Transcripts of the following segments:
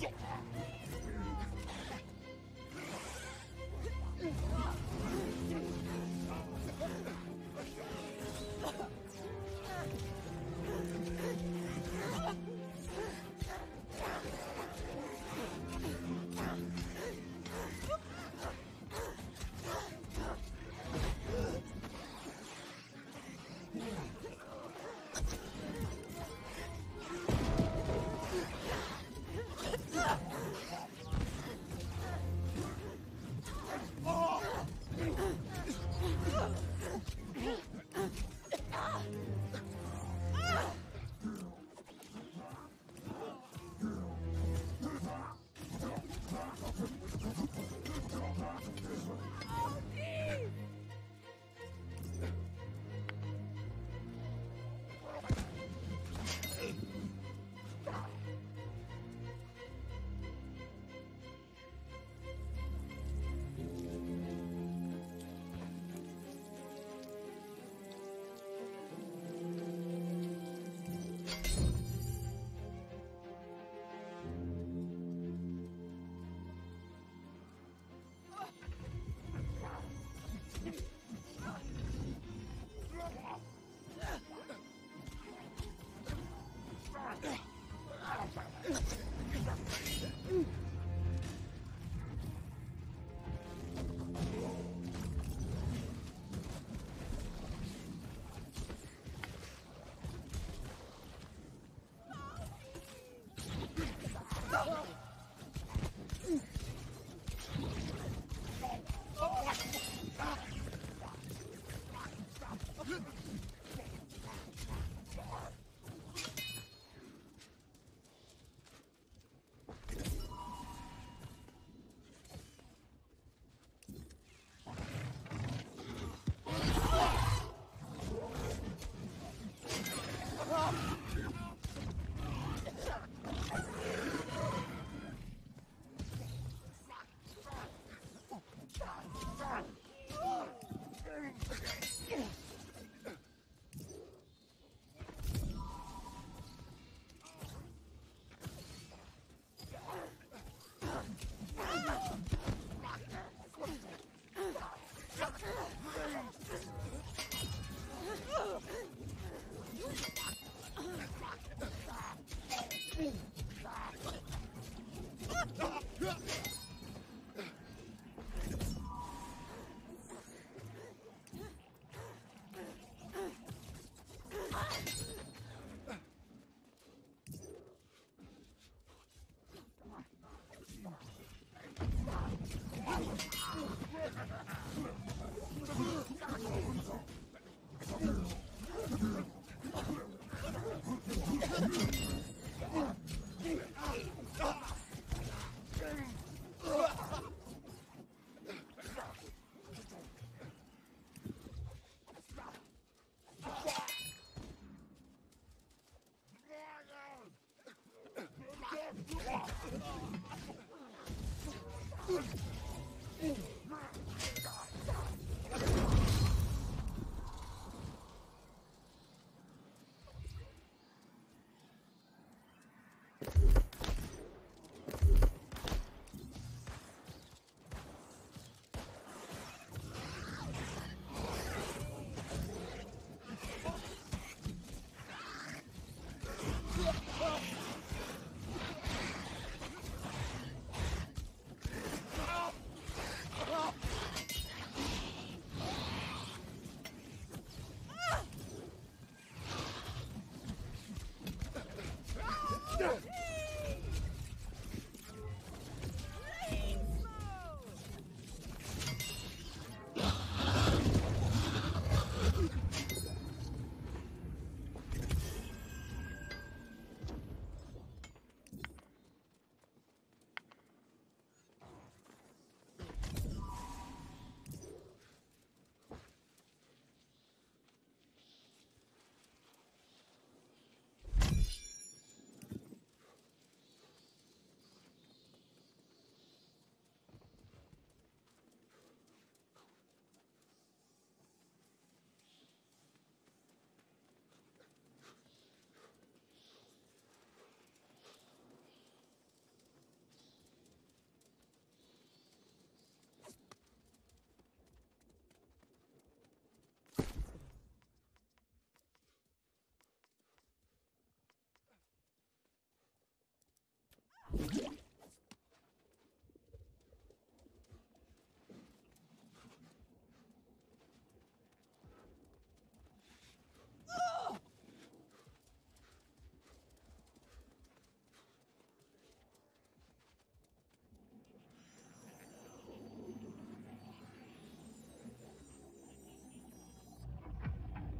Yeah.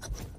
you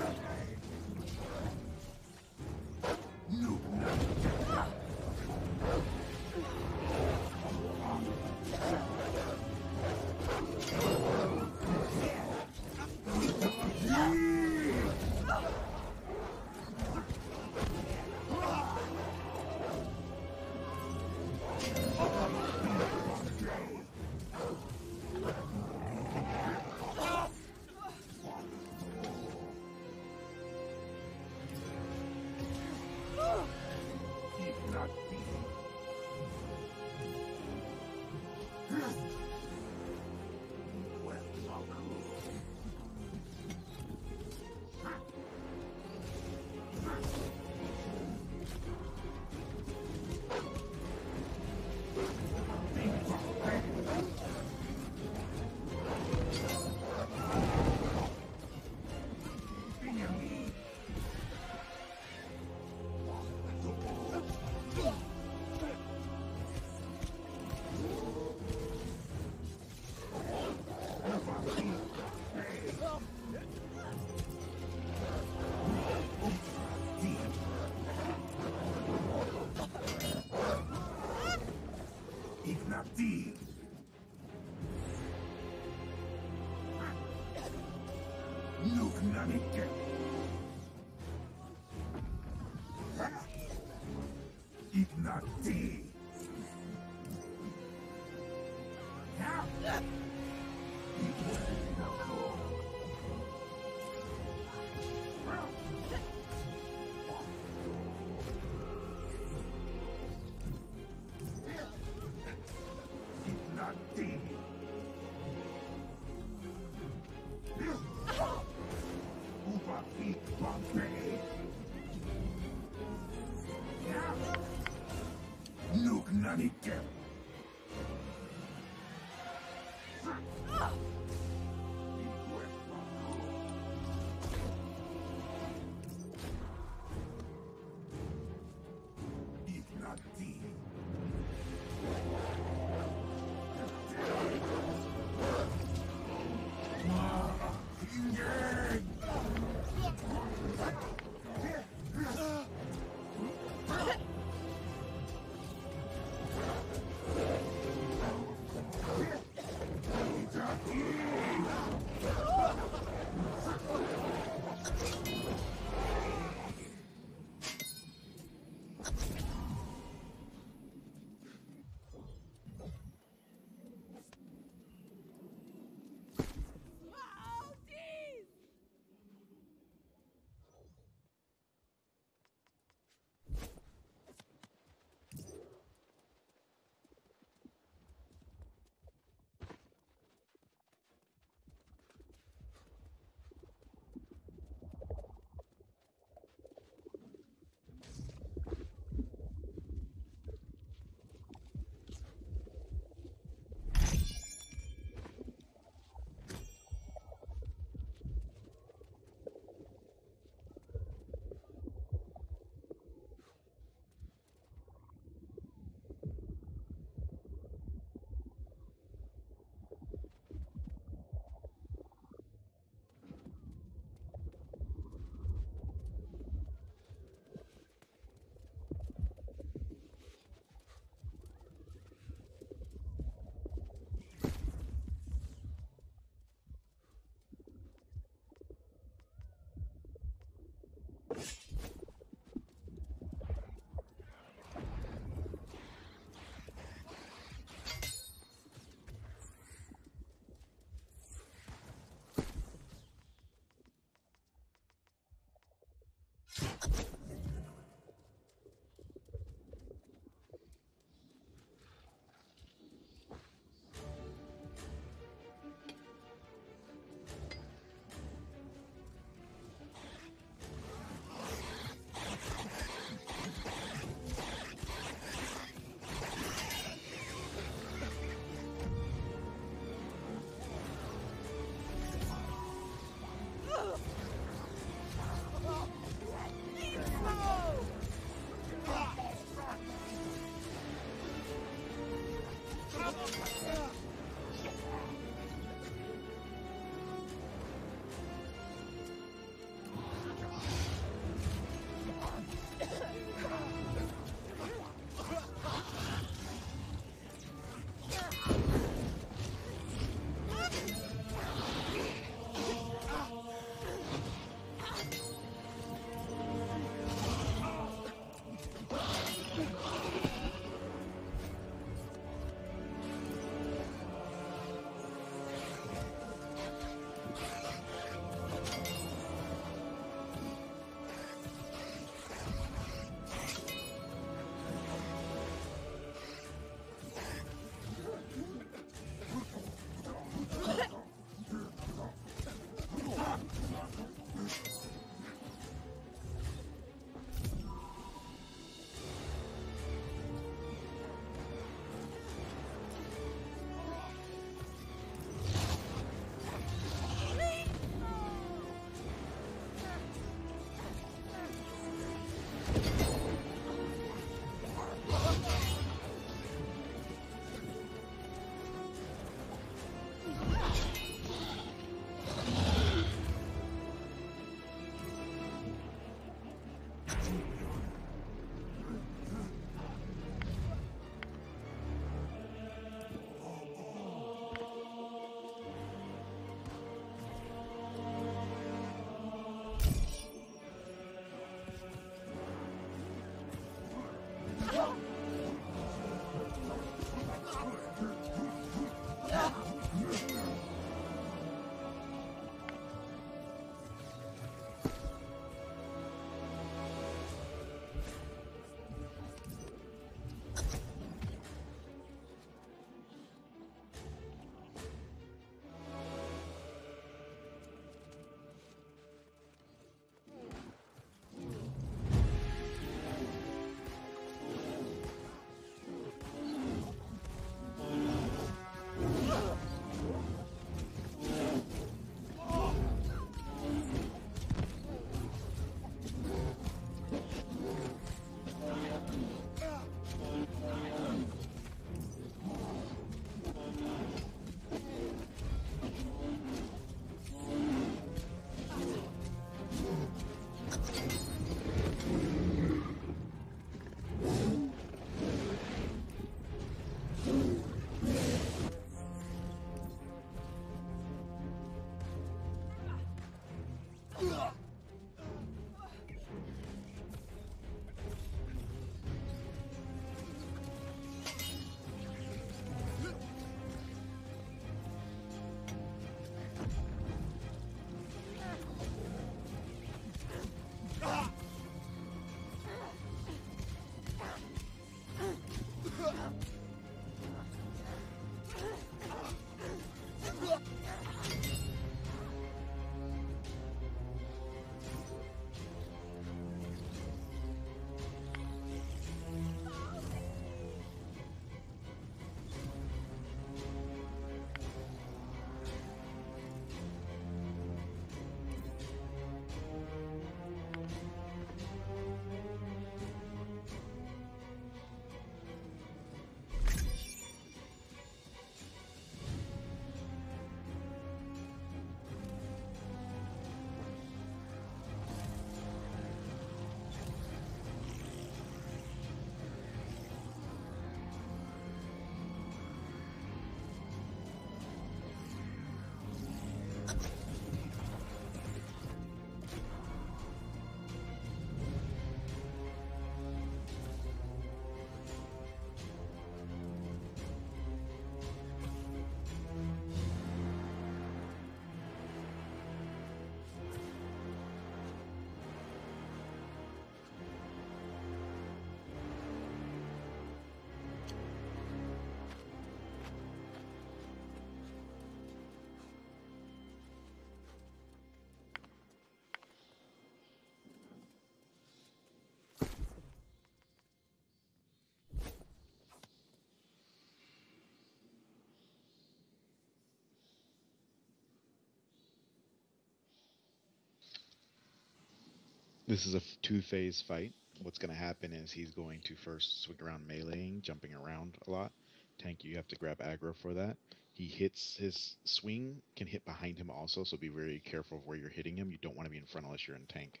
This is a two-phase fight. What's going to happen is he's going to first swing around meleeing, jumping around a lot. Tank, you have to grab aggro for that. He hits his swing can hit behind him also, so be very careful of where you're hitting him. You don't want to be in front unless you're in tank.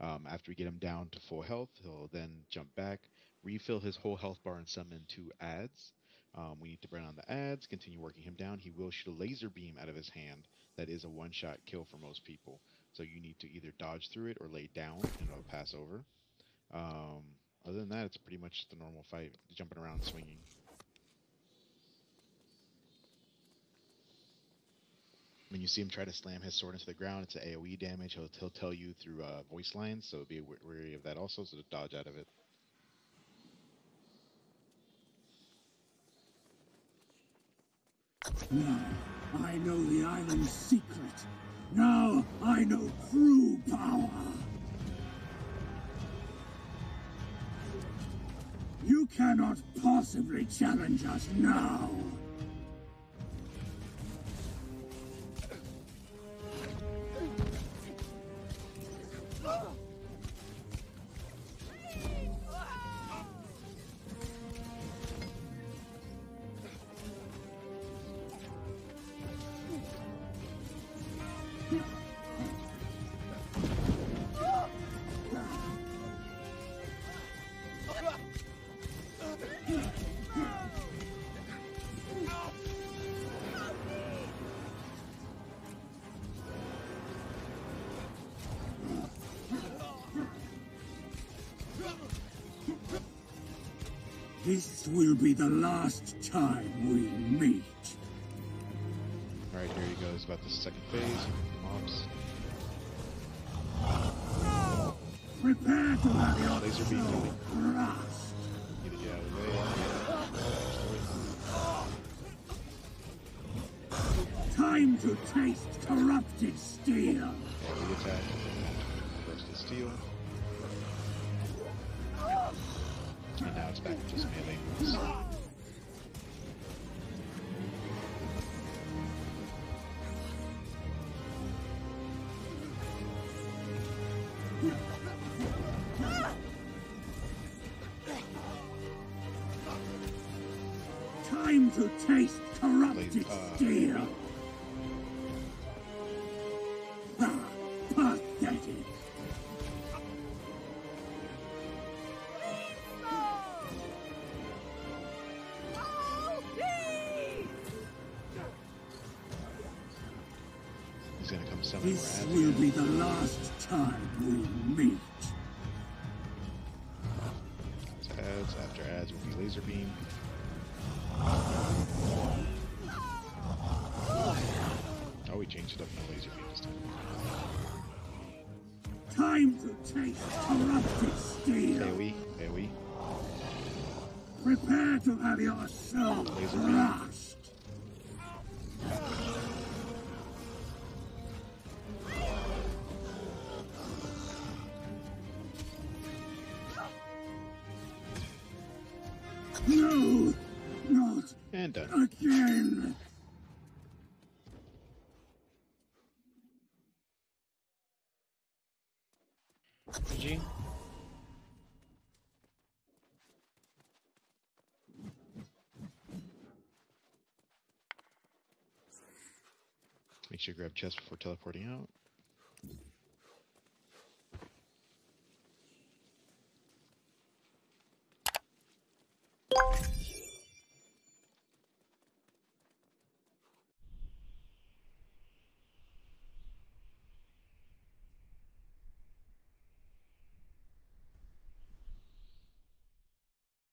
Um, after we get him down to full health, he'll then jump back, refill his whole health bar, and summon two adds. Um, we need to burn on the adds, continue working him down. He will shoot a laser beam out of his hand. That is a one-shot kill for most people. So you need to either dodge through it or lay down and it'll pass over. Um, other than that, it's pretty much the normal fight, jumping around, swinging. When you see him try to slam his sword into the ground, it's an AOE damage. He'll, he'll tell you through uh, voice lines, so be wary of that also, so to dodge out of it. Now, I know the island's secret. Now, I know true power. You cannot possibly challenge us now. Will be the last time we meet. Alright, here he goes, about the second phase. Mobs. Prepare to have your Laser beam soul really. crushed. Need to get out of the way. Time to taste corrupted steel. Heavy attack. The steel. It's back to just. Time to taste corrupted steel. Be the last time we meet. Adds. After adds will be laser beam. Oh, we changed it up. No laser beam this time. Time to taste corrupted steel. AoE. AoE. Prepare to have your soul Laser beam. crushed. You grab chest before teleporting out.